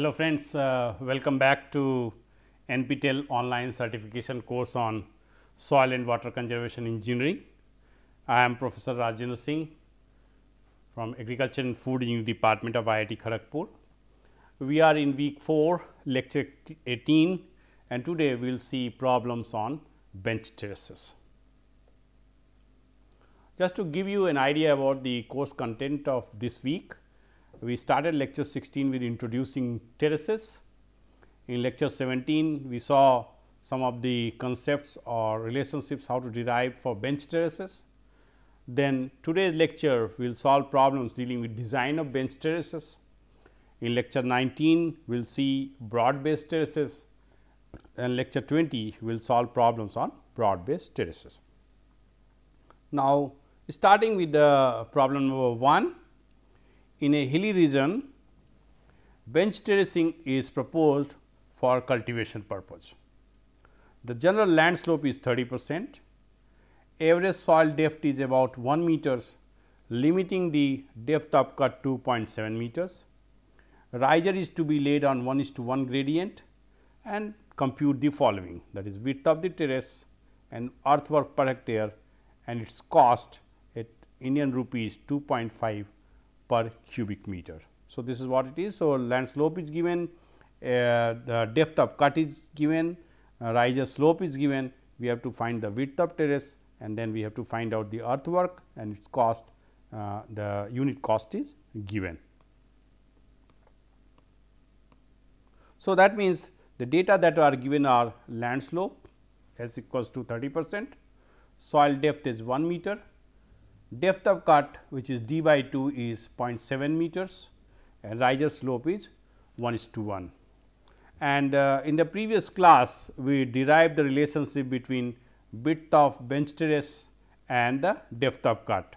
Hello friends, uh, welcome back to NPTEL online certification course on soil and water conservation engineering. I am Professor Rajendra Singh from Agriculture and Food Engineering Department of IIT Kharagpur. We are in week 4 lecture 18 and today we will see problems on bench terraces. Just to give you an idea about the course content of this week, we started lecture 16 with introducing terraces. In lecture 17, we saw some of the concepts or relationships how to derive for bench terraces. Then today's lecture we will solve problems dealing with design of bench terraces. In lecture 19, we will see broad based terraces and lecture 20 we will solve problems on broad based terraces. Now, starting with the problem number 1 in a hilly region bench terracing is proposed for cultivation purpose. The general land slope is 30 percent, average soil depth is about 1 meters limiting the depth of cut to 0.7 meters. Riser is to be laid on 1 is to 1 gradient and compute the following that is width of the terrace and earthwork per hectare and its cost at Indian rupees 2.5 per cubic meter. So, this is what it is. So, land slope is given, uh, the depth of cut is given, uh, riser slope is given, we have to find the width of terrace and then we have to find out the earthwork and its cost, uh, the unit cost is given. So, that means the data that are given are land slope s equals to 30 percent, soil depth is 1 meter, depth of cut which is d by 2 is 0.7 meters and riser slope is 1 is to 1. And uh, in the previous class we derived the relationship between width of bench terrace and the depth of cut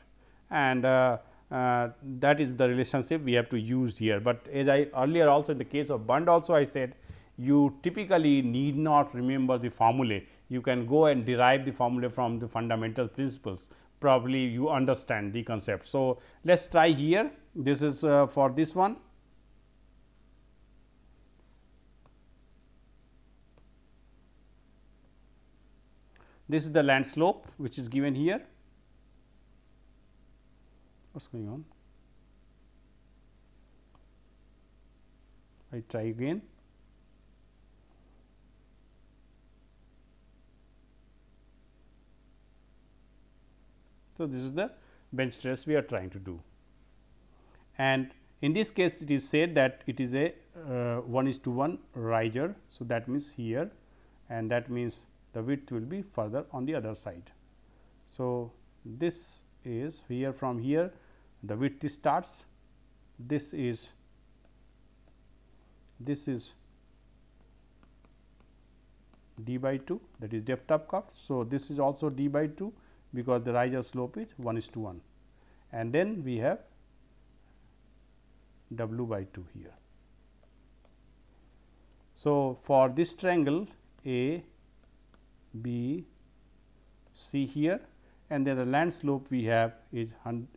and uh, uh, that is the relationship we have to use here. But as I earlier also in the case of bund also I said you typically need not remember the formulae, you can go and derive the formula from the fundamental principles probably you understand the concept. So, let us try here this is uh, for this one. This is the land slope which is given here. What is going on? I try again. So, this is the bench terrace we are trying to do. And in this case it is said that it is a uh, 1 is to 1 riser. So, that means here and that means the width will be further on the other side. So, this is here from here the width starts this is this is d by 2 that is depth of cut. So, this is also d by 2 because the rise of slope is 1 is to 1 and then we have w by 2 here. So, for this triangle A, B, C here and then the land slope we have is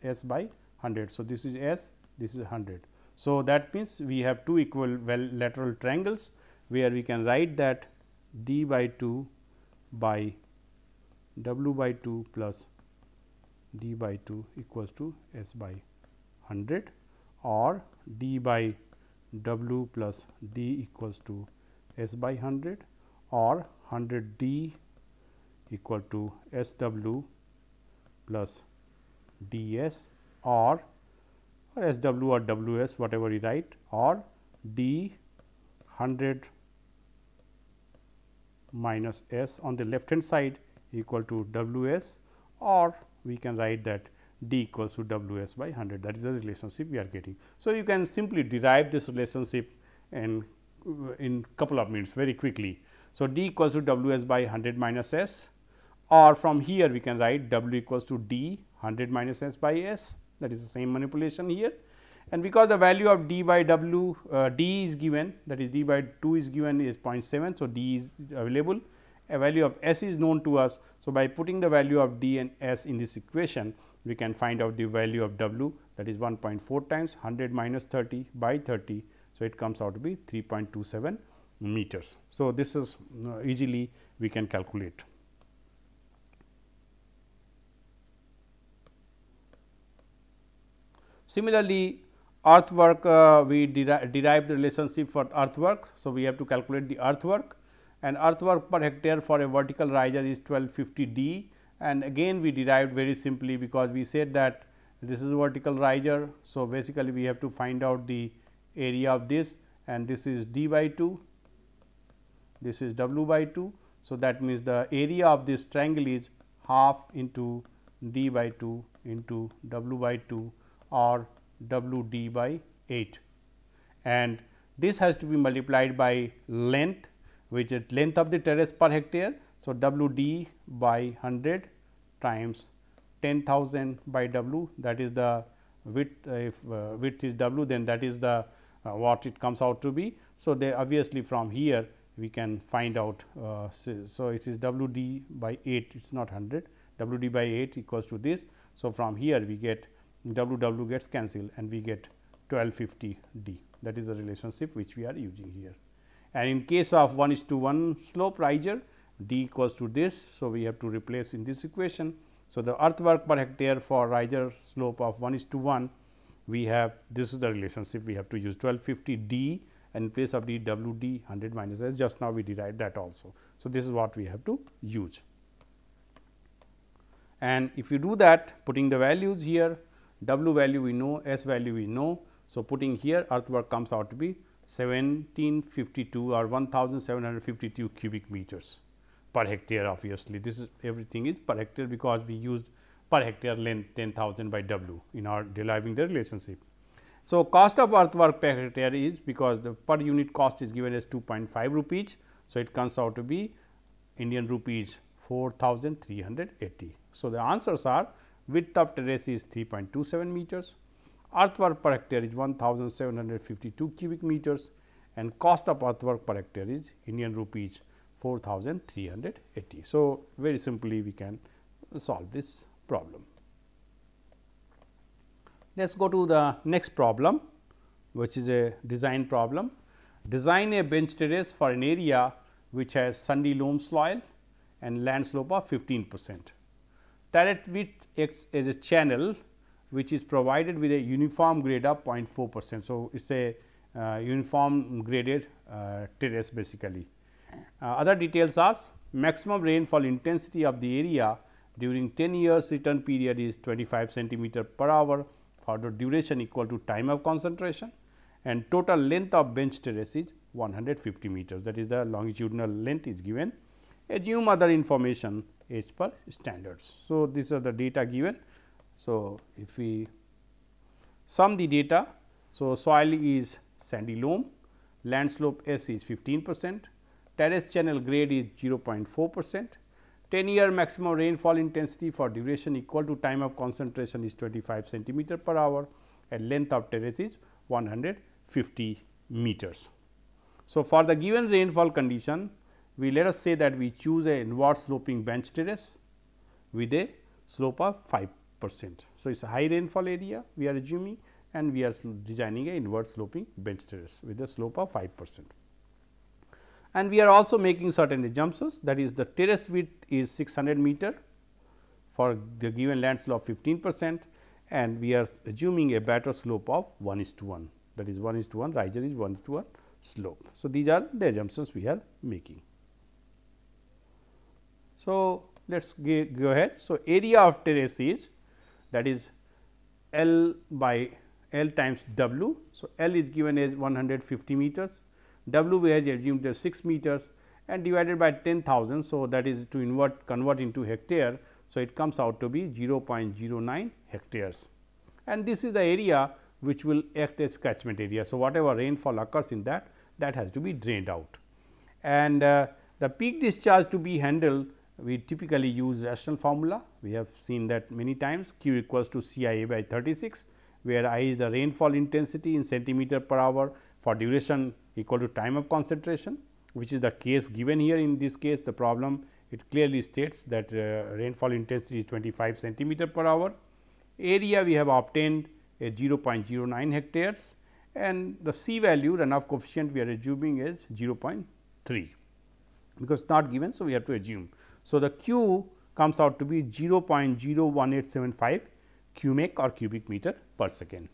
S by 100. So, this is S, this is 100. So, that means we have two equal well lateral triangles where we can write that d by 2 by w by 2 plus d by 2 equals to s by 100 or d by w plus d equals to s by 100 or 100 d equal to s w plus d s or or s w or w s whatever you write or d 100 minus s on the left hand side equal to W s or we can write that d equals to W s by 100 that is the relationship we are getting. So, you can simply derive this relationship in in couple of minutes very quickly. So, d equals to W s by 100 minus s or from here we can write W equals to d 100 minus s by s that is the same manipulation here and because the value of d by w uh, d is given that is d by 2 is given is 0.7. So, d is available a value of s is known to us. So, by putting the value of d and s in this equation, we can find out the value of w that is 1.4 times 100 minus 30 by 30. So, it comes out to be 3.27 meters. So, this is easily we can calculate. Similarly, earthwork uh, we deri derive the relationship for earthwork. So, we have to calculate the earthwork and earthwork per hectare for a vertical riser is 1250 D. And again we derived very simply because we said that this is vertical riser. So, basically we have to find out the area of this. And this is d by 2, this is w by 2. So, that means the area of this triangle is half into d by 2 into w by 2 or w d by 8 and this has to be multiplied by length which is length of the terrace per hectare. So, w d by 100 times 10,000 by w that is the width uh, if uh, width is w then that is the uh, what it comes out to be. So, they obviously from here we can find out. Uh, so, it is w d by 8 it is not 100 w d by 8 equals to this. So, from here we get w w gets cancelled and we get 1250 d that is the relationship which we are using here. And in case of 1 is to 1 slope riser d equals to this. So, we have to replace in this equation. So, the earthwork per hectare for riser slope of 1 is to 1 we have this is the relationship we have to use 1250 d and in place of d w d 100 minus s just now we derived that also. So, this is what we have to use and if you do that putting the values here w value we know s value we know. So, putting here earthwork comes out to be 1752 or 1752 cubic meters per hectare obviously this is everything is per hectare because we used per hectare length 10,000 by W in our deriving the relationship. So, cost of earthwork per hectare is because the per unit cost is given as 2.5 rupees. So, it comes out to be Indian rupees 4380. So, the answers are width of terrace is 3.27 meters, earthwork per hectare is 1752 cubic meters and cost of earthwork per hectare is Indian rupees 4380. So, very simply we can solve this problem. Let us go to the next problem which is a design problem. Design a bench terrace for an area which has sandy loam soil and land slope of 15 percent. Turret width acts as a channel which is provided with a uniform grade of 0.4 percent. So, it is a uh, uniform graded uh, terrace basically. Uh, other details are maximum rainfall intensity of the area during 10 years return period is 25 centimeter per hour for the duration equal to time of concentration and total length of bench terrace is 150 meters that is the longitudinal length is given. Assume other information as per standards. So, these are the data given. So, if we sum the data, so soil is sandy loam, land slope S is 15 percent, terrace channel grade is 0.4 percent, 10 year maximum rainfall intensity for duration equal to time of concentration is 25 centimeter per hour and length of terrace is 150 meters. So, for the given rainfall condition we let us say that we choose a inward sloping bench terrace with a slope of 5 percent. So, it is a high rainfall area we are assuming and we are designing a inward sloping bench terrace with a slope of 5 percent and we are also making certain assumptions that is the terrace width is 600 meter for the given land slope 15 percent and we are assuming a batter slope of 1 is to 1 that is 1 is to 1 riser is 1 is to 1 slope. So, these are the assumptions we are making. So, let us go ahead. So, area of terrace is that is L by L times W. So, L is given as 150 meters W we have assumed as 6 meters and divided by 10,000. So, that is to invert convert into hectare. So, it comes out to be 0.09 hectares and this is the area which will act as catchment area. So, whatever rainfall occurs in that that has to be drained out and uh, the peak discharge to be handled we typically use rational formula. We have seen that many times q equals to C i a by 36 where i is the rainfall intensity in centimeter per hour for duration equal to time of concentration which is the case given here in this case the problem it clearly states that uh, rainfall intensity is 25 centimeter per hour. Area we have obtained a 0.09 hectares and the C value runoff coefficient we are assuming is 0.3 because not given. So, we have to assume. So, the Q comes out to be 0.01875 cumec or cubic meter per second.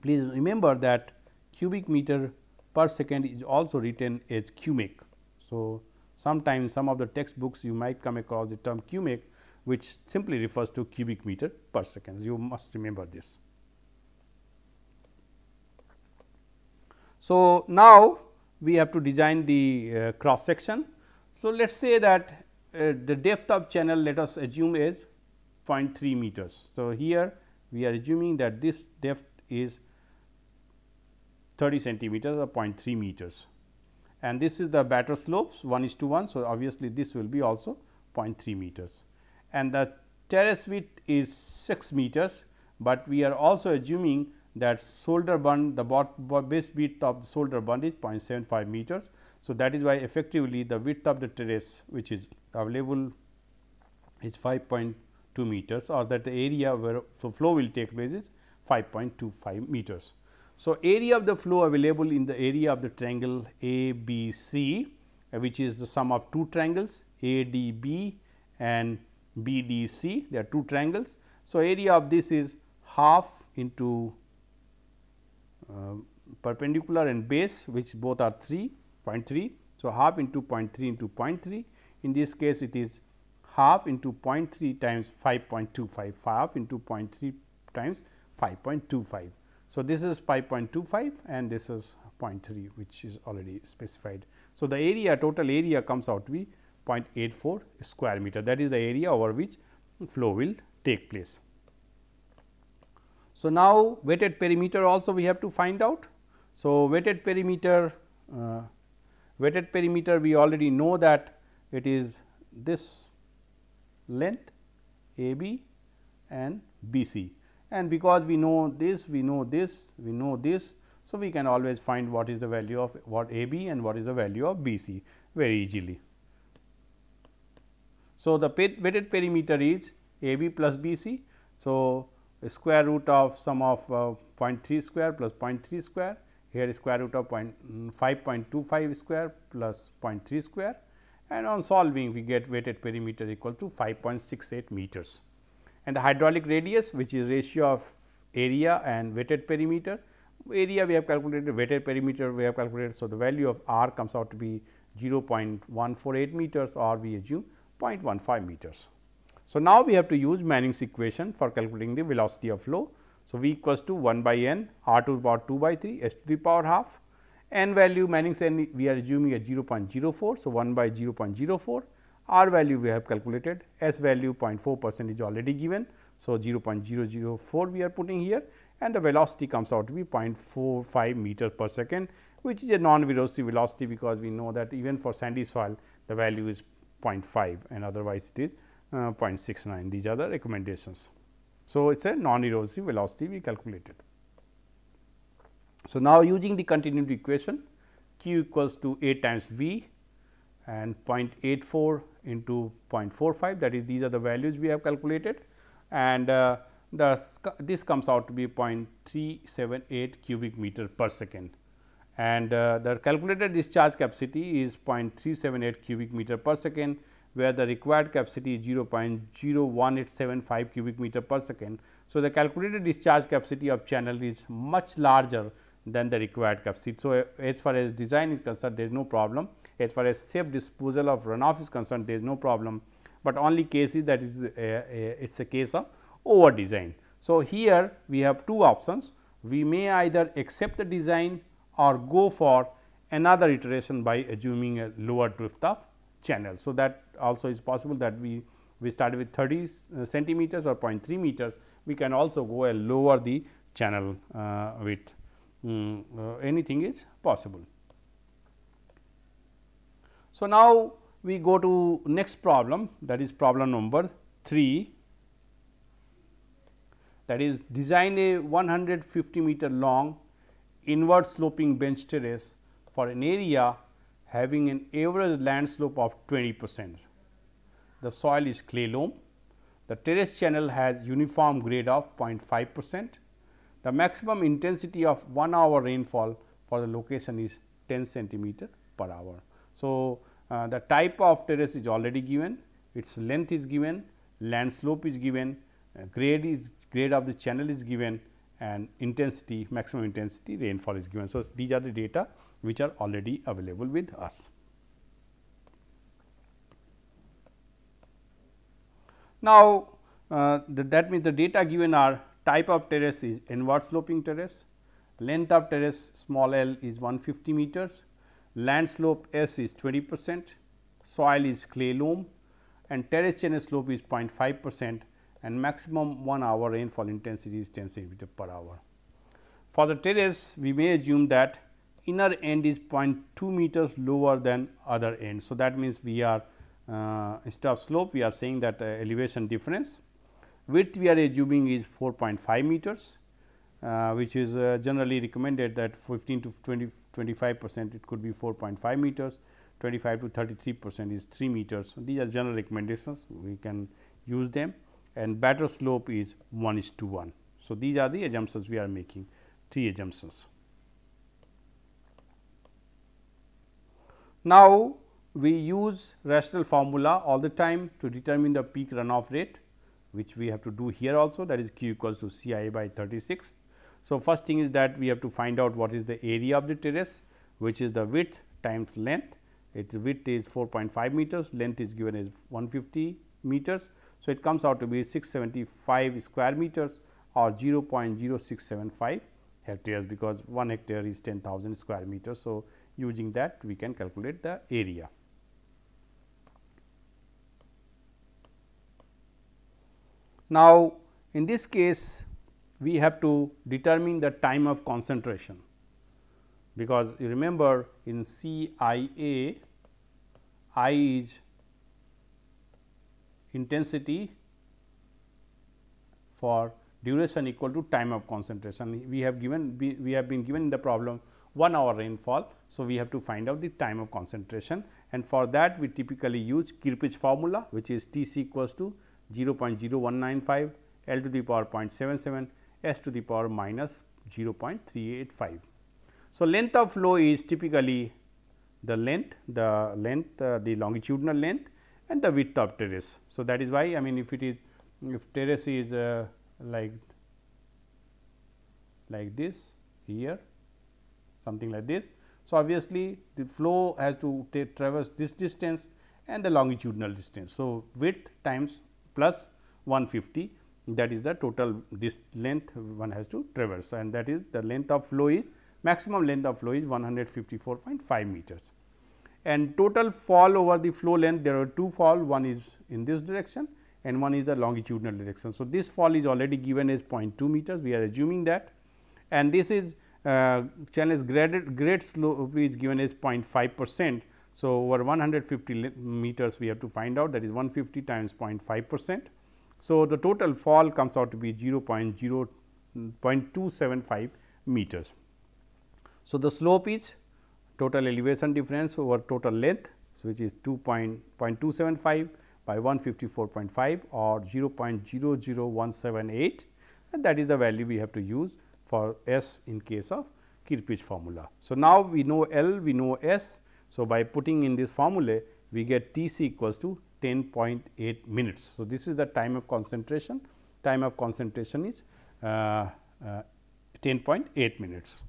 Please remember that cubic meter per second is also written as cumec. So, sometimes some of the textbooks you might come across the term cumec which simply refers to cubic meter per second. You must remember this. So, now we have to design the uh, cross section. So, let us say that uh, the depth of channel let us assume is 0.3 meters. So, here we are assuming that this depth is 30 centimeters or 0.3 meters and this is the batter slopes 1 is to 1. So, obviously, this will be also 0.3 meters and the terrace width is 6 meters, but we are also assuming that shoulder bund the base width of the shoulder bund is 0.75 meters. So, that is why effectively the width of the terrace which is available is 5.2 meters or that the area where the flow will take place is 5.25 meters. So, area of the flow available in the area of the triangle ABC uh, which is the sum of two triangles ADB and BDC there are two triangles. So, area of this is half into uh, perpendicular and base which both are 3.3. So, half into 0.3 into 0.3 in this case it is half into 0.3 times 5.25 half into 0.3 times 5.25. So, this is 5.25 and this is 0.3 which is already specified. So, the area total area comes out to be 0.84 square meter that is the area over which flow will take place. So, now wetted perimeter also we have to find out. So, wetted perimeter uh, wetted perimeter we already know that it is this length A B and B C and because we know this, we know this, we know this. So, we can always find what is the value of what A B and what is the value of B C very easily. So, the wetted perimeter is A B plus B C. So, square root of sum of uh, 0.3 square plus 0.3 square here square root of 5.25 mm, square plus 0.3 square and on solving we get wetted perimeter equal to 5.68 meters and the hydraulic radius which is ratio of area and wetted perimeter. Area we have calculated, wetted perimeter we have calculated. So, the value of r comes out to be 0.148 meters or we assume 0.15 meters. So, now we have to use Manning's equation for calculating the velocity of flow. So, v equals to 1 by n r to the power 2 by 3 s to the power half n value Manning's n we are assuming at 0.04. So, 1 by 0.04 R value we have calculated, S value 0.4 percent is already given. So, 0.004 we are putting here and the velocity comes out to be 0.45 meter per second which is a non-velocity velocity because we know that even for sandy soil the value is 0.5 and otherwise it is uh, 0.69 these are the recommendations. So, it is a non-erosive velocity we calculated. So, now using the continuity equation q equals to a times v and 0.84 into 0.45 that is these are the values we have calculated. And uh, this comes out to be 0.378 cubic meter per second. And uh, the calculated discharge capacity is 0.378 cubic meter per second where the required capacity is 0.01875 cubic meter per second. So, the calculated discharge capacity of channel is much larger than the required capacity. So, as far as design is concerned there is no problem as far as safe disposal of runoff is concerned there is no problem, but only case is that is a, a, it is a case of over design. So, here we have two options we may either accept the design or go for another iteration by assuming a lower drift of channel. So, that also is possible that we we started with 30 uh, centimeters or 0.3 meters we can also go and lower the channel uh, width um, uh, anything is possible. So, now we go to next problem that is problem number 3 that is design a 150 meter long inward sloping bench terrace for an area having an average land slope of 20 percent. The soil is clay loam. The terrace channel has uniform grade of 0.5 percent. The maximum intensity of 1 hour rainfall for the location is 10 centimeter per hour. So, uh, the type of terrace is already given, its length is given, land slope is given, uh, grade is grade of the channel is given and intensity maximum intensity rainfall is given. So, these are the data which are already available with us. Now, uh, the, that means the data given are type of terrace is inward sloping terrace, length of terrace small l is 150 meters, land slope s is 20 percent, soil is clay loam and terrace channel slope is 0.5 percent and maximum 1 hour rainfall intensity is 10 centimeter per hour. For the terrace we may assume that inner end is 0.2 meters lower than other end. So, that means we are uh, instead of slope we are saying that uh, elevation difference width we are assuming is 4.5 meters uh, which is uh, generally recommended that 15 to 20 25 percent it could be 4.5 meters 25 to 33 percent is 3 meters. So, these are general recommendations we can use them and batter slope is 1 is to 1. So, these are the assumptions we are making three assumptions. Now, we use rational formula all the time to determine the peak runoff rate which we have to do here also that is q equals to C i by 36. So, first thing is that we have to find out what is the area of the terrace which is the width times length its width is 4.5 meters length is given as 150 meters. So, it comes out to be 675 square meters or 0.0675 hectares because 1 hectare is 10,000 square meters. So, using that we can calculate the area. Now, in this case we have to determine the time of concentration, because you remember in C I A, I is intensity for duration equal to time of concentration. We have given we have been given in the problem 1 hour rainfall. So, we have to find out the time of concentration and for that we typically use Kirpich formula which is T c equals to 0.0195 L to the power 0.77 S to the power minus 0.385. So, length of flow is typically the length, the length, uh, the longitudinal length and the width of terrace. So, that is why I mean if it is if terrace is uh, like like this here something like this. So, obviously, the flow has to traverse this distance and the longitudinal distance. So, width times plus 150 that is the total this length one has to traverse and that is the length of flow is maximum length of flow is 154.5 meters. And total fall over the flow length there are two fall one is in this direction and one is the longitudinal direction. So, this fall is already given as 0.2 meters we are assuming that and this is uh, channel graded grade slope is given as 0.5 percent. So, over 150 meters we have to find out that is 150 times 0.5 percent. So, the total fall comes out to be 0 0.275 meters. So, the slope is total elevation difference over total length so which is 2.275 by 154.5 or 0.00178 and that is the value we have to use for S in case of Kirpich formula. So, now we know L, we know S. So, by putting in this formula, we get T c equals to 10.8 minutes. So, this is the time of concentration, time of concentration is uh, uh, 10.8 minutes.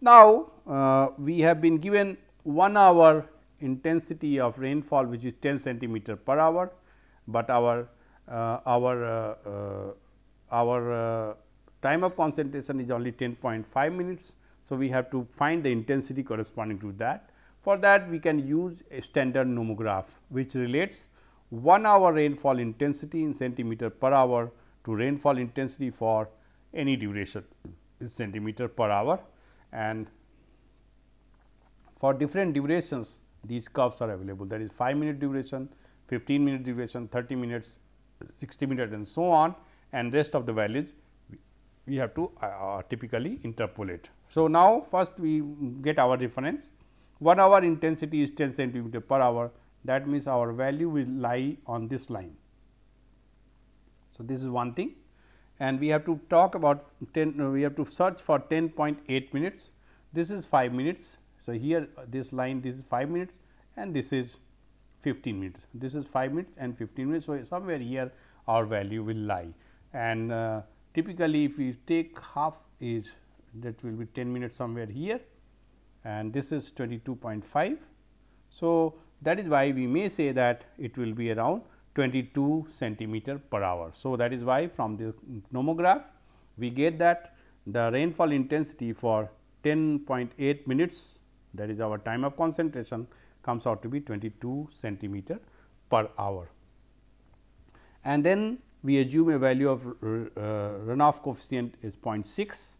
Now, uh, we have been given 1 hour intensity of rainfall which is 10 centimeter per hour, but our uh, our uh, uh, our time of concentration is only 10.5 minutes. So, we have to find the intensity corresponding to that. For that we can use a standard nomograph which relates 1 hour rainfall intensity in centimeter per hour to rainfall intensity for any duration in centimeter per hour and for different durations these curves are available that is 5 minute duration, 15 minute duration, 30 minutes, 60 minutes and so on and rest of the values we have to uh, uh, typically interpolate. So, now first we get our reference 1 hour intensity is 10 centimeter per hour that means our value will lie on this line. So, this is one thing and we have to talk about 10 we have to search for 10.8 minutes this is 5 minutes. So, here this line this is 5 minutes and this is 15 minutes this is 5 minutes and 15 minutes. So, somewhere here our value will lie and uh, typically if we take half is that will be 10 minutes somewhere here and this is 22.5. So, that is why we may say that it will be around 22 centimeter per hour. So, that is why from the nomograph we get that the rainfall intensity for 10.8 minutes that is our time of concentration comes out to be 22 centimeter per hour. And then we assume a value of uh, runoff coefficient is 0.6.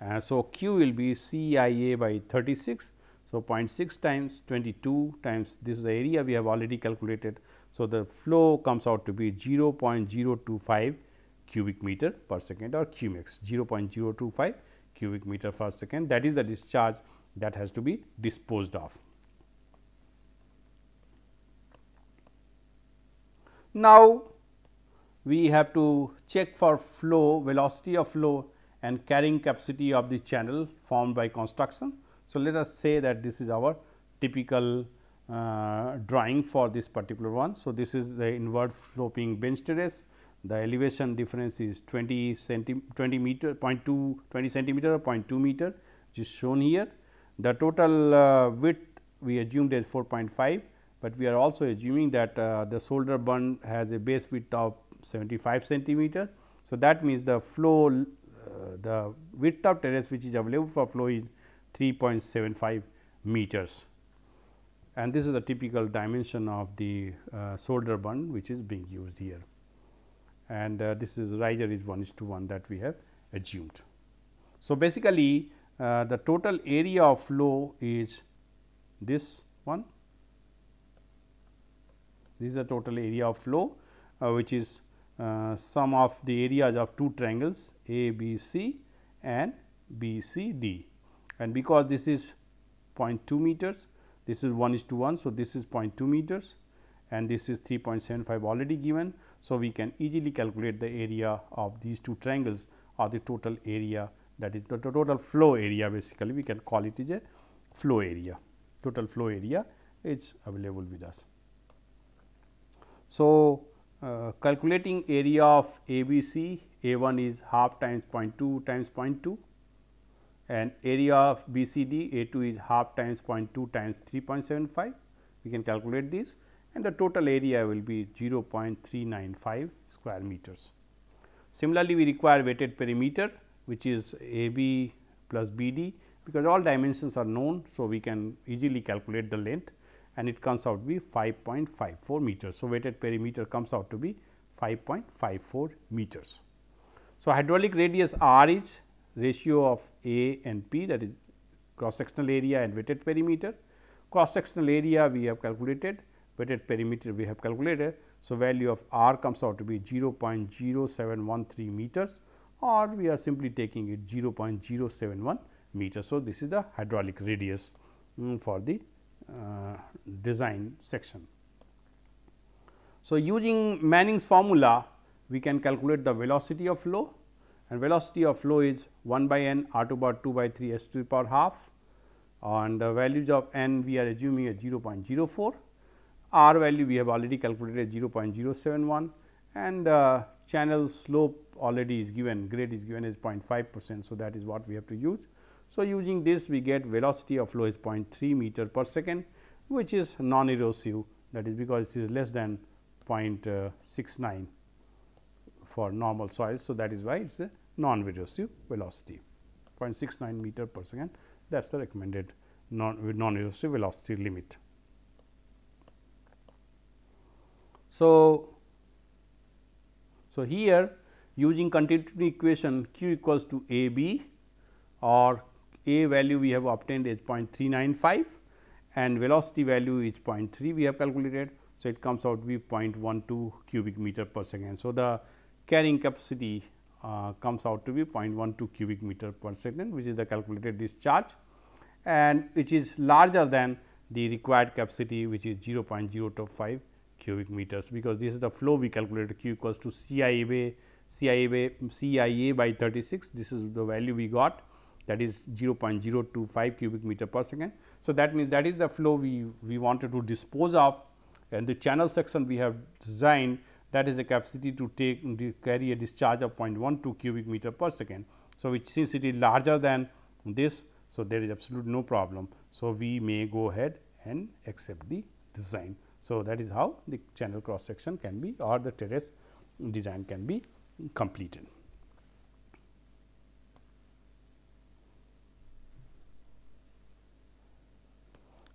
Uh, so, Q will be CIA by 36. So, 0.6 times 22 times this is the area we have already calculated so, the flow comes out to be 0.025 cubic meter per second or QMX 0.025 cubic meter per second that is the discharge that has to be disposed of. Now, we have to check for flow velocity of flow and carrying capacity of the channel formed by construction. So, let us say that this is our typical uh, drawing for this particular one. So, this is the inward sloping bench terrace. The elevation difference is 20 centi 20 meter 0.2 20 centimeter or 0.2 meter which is shown here. The total uh, width we assumed as 4.5, but we are also assuming that uh, the shoulder bund has a base width of 75 centimeter. So, that means the flow uh, the width of terrace which is available for flow is 3.75 meters and this is the typical dimension of the uh, shoulder bund which is being used here and uh, this is riser is 1 is to 1 that we have assumed. So, basically uh, the total area of flow is this one this is the total area of flow uh, which is uh, sum of the areas of two triangles A B C and B C D and because this is 0.2 meters this is 1 is to 1. So, this is 0.2 meters and this is 3.75 already given. So, we can easily calculate the area of these two triangles or the total area that is the total flow area basically we can call it is a flow area total flow area is available with us. So, uh, calculating area of ABC A 1 is half times 0.2 times 0.2 and area of BCD A 2 is half times 0.2 times 3.75 we can calculate this and the total area will be 0.395 square meters. Similarly, we require wetted perimeter which is AB plus BD because all dimensions are known. So, we can easily calculate the length and it comes out to be 5.54 meters. So, wetted perimeter comes out to be 5.54 meters. So, hydraulic radius R is ratio of A and P that is cross sectional area and wetted perimeter. Cross sectional area we have calculated, wetted perimeter we have calculated. So, value of R comes out to be 0.0713 meters or we are simply taking it 0.071 meters. So, this is the hydraulic radius um, for the uh, design section. So, using Manning's formula we can calculate the velocity of flow and velocity of flow is 1 by n r 2 power 2 by 3 s to the power half and the values of n we are assuming at 0.04 r value we have already calculated 0.071 and uh, channel slope already is given grade is given as 0.5 percent. So, that is what we have to use. So, using this we get velocity of flow is 0.3 meter per second which is non erosive that is because it is less than 0.69 for normal soil. So, that is why it is a non-erosive velocity 0.69 meter per second that is the recommended non-erosive velocity limit. So, so here using continuity equation q equals to a b or a value we have obtained is 0.395 and velocity value is 0.3 we have calculated. So, it comes out to be 0.12 cubic meter per second. So, the carrying capacity uh, comes out to be 0.12 cubic meter per second which is the calculated discharge and which is larger than the required capacity which is 0.025 cubic meters because this is the flow we calculated q equals to CIA by CIA by CIA by 36 this is the value we got that is 0.025 cubic meter per second. So, that means that is the flow we, we wanted to dispose of and the channel section we have designed that is the capacity to take carry a discharge of 0.12 cubic meter per second. So, which since it is larger than this, so there is absolute no problem. So, we may go ahead and accept the design. So, that is how the channel cross section can be or the terrace design can be completed.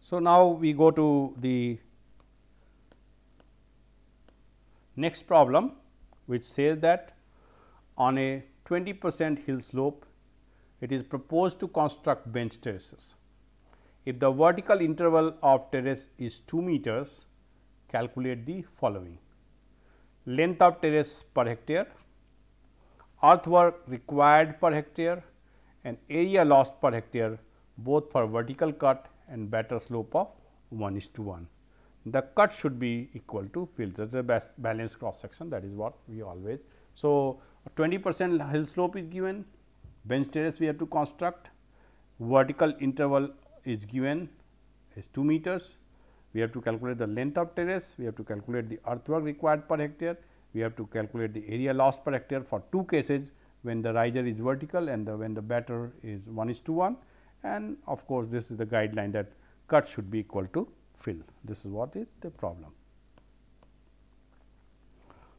So, now we go to the next problem which says that on a 20 percent hill slope it is proposed to construct bench terraces. If the vertical interval of terrace is 2 meters, calculate the following. Length of terrace per hectare, earthwork required per hectare and area lost per hectare both for vertical cut and batter slope of 1 is to 1. The cut should be equal to fill that is the balanced cross section that is what we always. So, 20 percent hill slope is given bench terrace we have to construct vertical interval is given is 2 meters. We have to calculate the length of terrace, we have to calculate the earthwork required per hectare, we have to calculate the area lost per hectare for two cases when the riser is vertical and the when the batter is 1 is to 1 and of course, this is the guideline that cut should be equal to fill. This is what is the problem.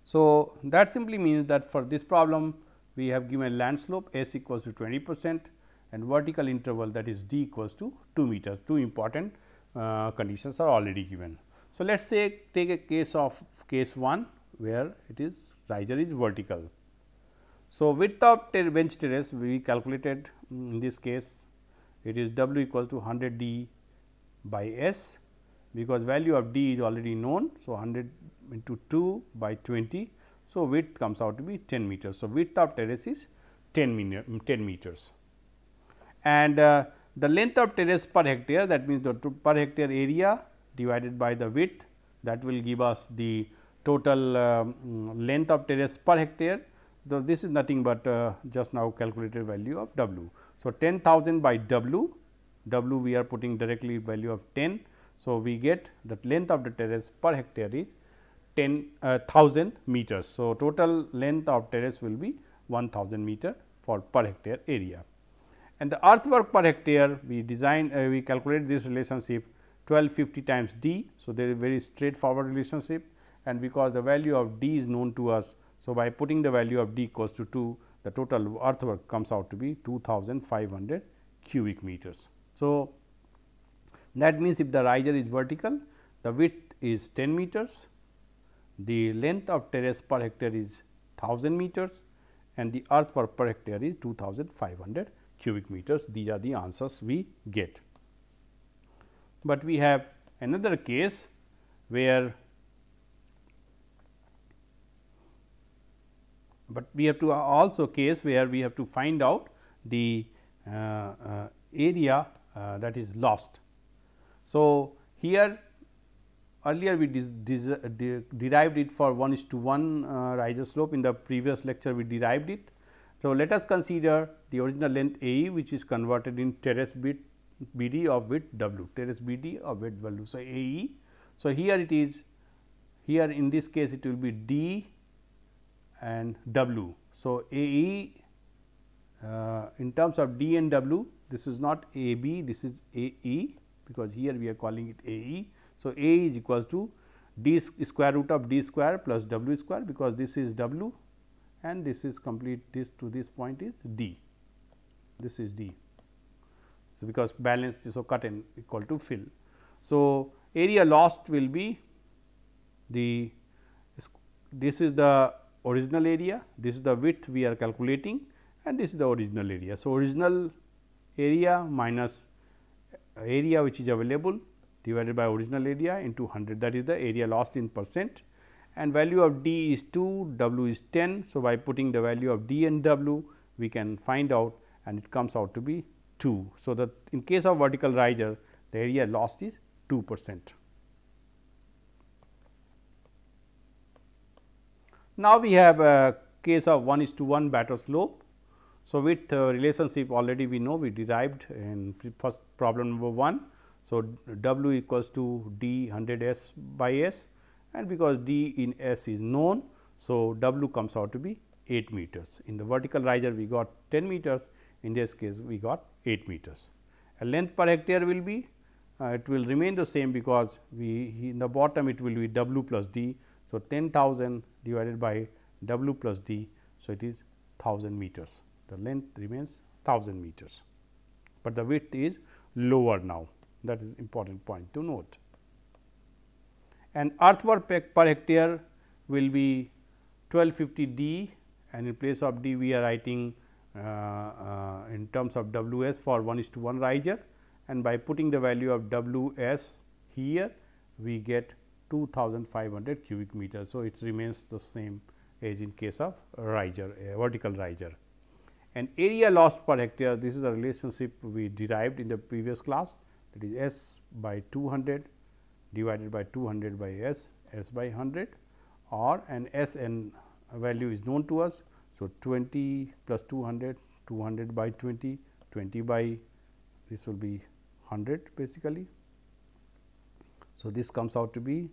So, that simply means that for this problem we have given land slope s equals to 20 percent and vertical interval that is d equals to 2 meters. Two important uh, conditions are already given. So, let us say take a case of case 1 where it is riser is vertical. So, width of ter bench terrace we calculated in this case it is w equals to 100 d by s because value of d is already known. So, 100 into 2 by 20. So, width comes out to be 10 meters. So, width of terrace is 10, meter, 10 meters and uh, the length of terrace per hectare that means the per hectare area divided by the width that will give us the total um, length of terrace per hectare. So, this is nothing but uh, just now calculated value of W. So, 10,000 by W, W we are putting directly value of 10. So, we get the length of the terrace per hectare is 10,000 uh, meters. So, total length of terrace will be 1000 meter for per hectare area. And the earthwork per hectare we design uh, we calculate this relationship 1250 times d. So, there is very straightforward relationship and because the value of d is known to us. So, by putting the value of d equals to 2 the total earthwork comes out to be 2500 cubic meters. So, that means, if the riser is vertical the width is 10 meters, the length of terrace per hectare is 1000 meters and the earthwork per hectare is 2500 cubic meters. These are the answers we get. But we have another case where but we have to also case where we have to find out the uh, uh, area uh, that is lost. So, here earlier we de derived it for 1 is to 1 uh, riser slope in the previous lecture we derived it. So, let us consider the original length A e which is converted in terrace bit B d of width w terrace B d of width w. So, A e. So, here it is here in this case it will be d and W. So, A E uh, in terms of D and W this is not A B this is A E because here we are calling it A E. So, A is equals to d square root of d square plus w square because this is w and this is complete this to this point is d this is d. So, because balanced so cut and equal to fill. So, area lost will be the this is the original area, this is the width we are calculating and this is the original area. So, original area minus area which is available divided by original area into 100 that is the area lost in percent and value of d is 2, w is 10. So, by putting the value of d and w we can find out and it comes out to be 2. So, that in case of vertical riser the area lost is 2 percent. Now, we have a case of 1 is to 1 batter slope. So, with uh, relationship already we know we derived in first problem number 1. So, W equals to d 100 s by s and because d in s is known. So, W comes out to be 8 meters. In the vertical riser we got 10 meters, in this case we got 8 meters. A length per hectare will be uh, it will remain the same because we in the bottom it will be W plus D. So, 10,000 divided by W plus D. So, it is 1000 meters the length remains 1000 meters, but the width is lower now that is important point to note. And earthwork per hectare will be 1250 D and in place of D we are writing uh, uh, in terms of W s for 1 is to 1 riser and by putting the value of W s here we get 2500 cubic meter. So, it remains the same as in case of riser a vertical riser. And area lost per hectare this is a relationship we derived in the previous class that is S by 200 divided by 200 by S S by 100 or an S n value is known to us. So, 20 plus 200 200 by 20 20 by this will be 100 basically. So, this comes out to be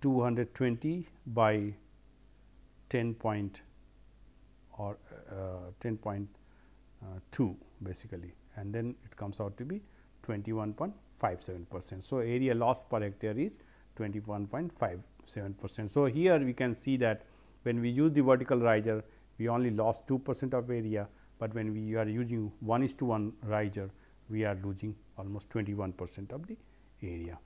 220 by 10 point or uh, 10.2 basically and then it comes out to be 21.57 percent. So, area loss per hectare is 21.57 percent. So, here we can see that when we use the vertical riser we only lost 2 percent of area, but when we are using 1 is to 1 riser we are losing almost 21 percent of the area.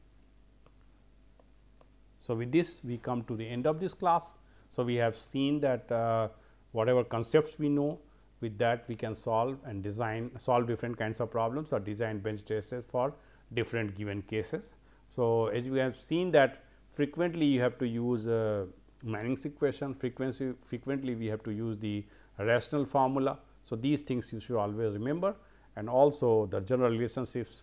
So, with this we come to the end of this class. So, we have seen that uh, whatever concepts we know with that we can solve and design solve different kinds of problems or design bench terraces for different given cases. So, as we have seen that frequently you have to use uh, Manning's equation frequency frequently we have to use the rational formula. So, these things you should always remember and also the general relationships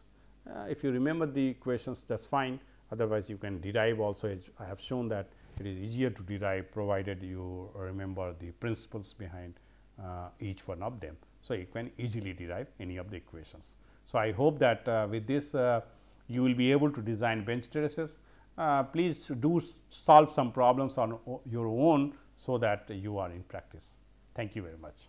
uh, if you remember the equations that is fine otherwise you can derive also I have shown that it is easier to derive provided you remember the principles behind uh, each one of them. So, you can easily derive any of the equations. So, I hope that uh, with this uh, you will be able to design bench terraces. Uh, please do solve some problems on your own, so that you are in practice. Thank you very much.